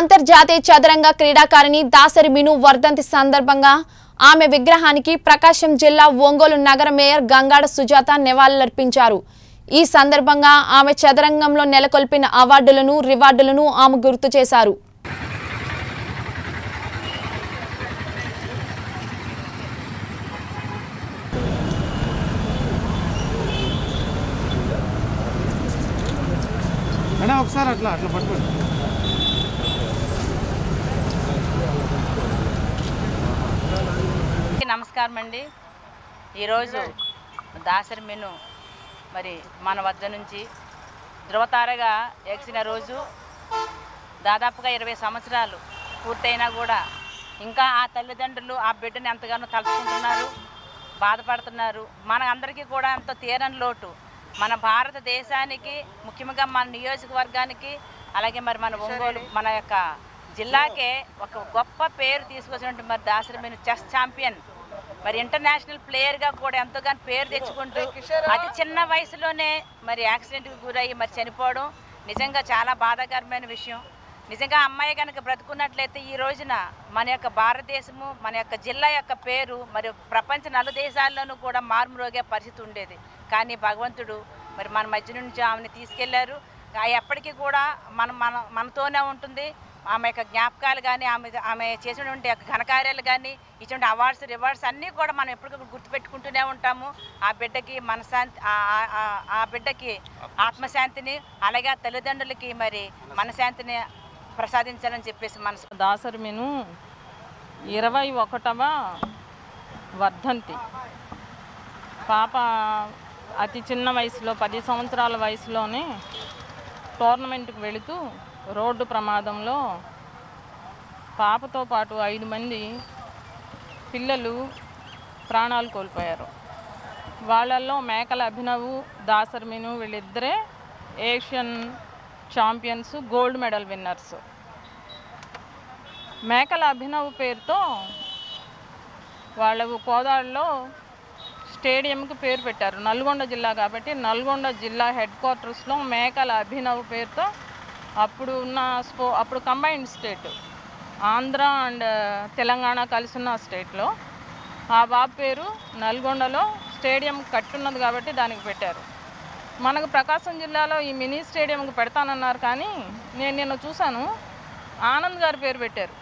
అంతర్జాతీయ చదరంగ క్రీడాకారిణి దాసరి మిను వర్ధంతి సందర్భంగా ఆమె విగ్రహానికి ప్రకాశం జిల్లా ఒంగోలు నగర మేయర్ గంగాడ సుజాత నివాళులర్పించారు. ఈ సందర్భంగా ఆమె చదరంగంలో నెలకొల్పిన అవార్డులను రివార్డులను ఆమె గుర్తు చేశారు. ఒకసారి అట్లా అట్లా పట్టుకోండి. నమస్కారం అండి. ఈరోజు దాసరి మెను మరి మన వద్ద నుంచి ధృవతారగా ఎగిసిన రోజు దాదాపుగా ఇరవై సంవత్సరాలు పూర్తయినా కూడా ఇంకా ఆ తల్లిదండ్రులు ఆ బిడ్డని ఎంతగానో తలుచుకుంటున్నారు బాధపడుతున్నారు. మన అందరికీ కూడా ఎంతో తీరని లోటు. మన భారతదేశానికి ముఖ్యంగా మన నియోజకవర్గానికి అలాగే మరి మన ఒంగోలు మన యొక్క జిల్లాకే ఒక గొప్ప పేరు తీసుకొచ్చినట్టు మరి దాసరమైన చెస్ ఛాంపియన్ మరి ఇంటర్నేషనల్ ప్లేయర్గా కూడా ఎంతోగానో పేరు తెచ్చుకుంటూ అతి చిన్న వయసులోనే మరి యాక్సిడెంట్కి గురయ్యి మరి చనిపోవడం నిజంగా చాలా బాధాకరమైన విషయం. నిజంగా అమ్మాయి కనుక బ్రతుకున్నట్లయితే ఈ రోజున మన యొక్క భారతదేశము మన యొక్క జిల్లా యొక్క పేరు మరి ప్రపంచ నలు దేశాల్లోనూ కూడా మారుమ్రోగే పరిస్థితి ఉండేది. కానీ భగవంతుడు మరి మన మధ్య నుంచి ఆమెను తీసుకెళ్ళారు. ఎప్పటికీ కూడా మన మన మనతోనే ఉంటుంది. ఆమె యొక్క జ్ఞాపకాలు కానీ ఆమె ఆమె చేసినటువంటి యొక్క ఘనకార్యాలు కానీ ఇటువంటి అవార్డ్స్ రివార్డ్స్ అన్నీ కూడా మనం ఎప్పటికప్పుడు గుర్తుపెట్టుకుంటూనే ఉంటాము. ఆ బిడ్డకి మనశాంతి ఆ- బిడ్డకి ఆత్మశాంతిని అలాగే ఆ తల్లిదండ్రులకి మరి మనశాంతిని ప్రసాదించాలని చెప్పేసి మనసు. దాసరిమిను ఇరవై ఒకటవ వర్ధంతి. పాప అతి చిన్న వయసులో పది సంవత్సరాల వయసులోనే టోర్నమెంట్కి వెళుతూ రోడ్డు ప్రమాదంలో పాపతో పాటు ఐదు మంది పిల్లలు ప్రాణాలు కోల్పోయారు. వాళ్ళల్లో మేకల అభినవ్ దాసర్మిను వీళ్ళిద్దరే Asian champions gold medal winners. Mekala Abhinav పేరుతో వాళ్ళ కోదాడలో స్టేడియంకి పేరు పెట్టారు. నల్గొండ జిల్లా కాబట్టి నల్గొండ జిల్లా హెడ్ క్వార్టర్స్లో మేకల అభినవ్ పేరుతో అప్పుడు ఉన్న స్పో అప్పుడు combined state Andhra and Telangana కలిసి ఉన్న స్టేట్లో ఆ బాబు పేరు నల్గొండలో స్టేడియం కట్టున్నది కాబట్టి దానికి పెట్టారు. మనకు ప్రకాశం జిల్లాలో ఈ మినీ స్టేడియంకి పెడతానన్నారు కానీ నేను నిన్న చూశాను. ఆనంద్ గారి పేరు పెట్టారు.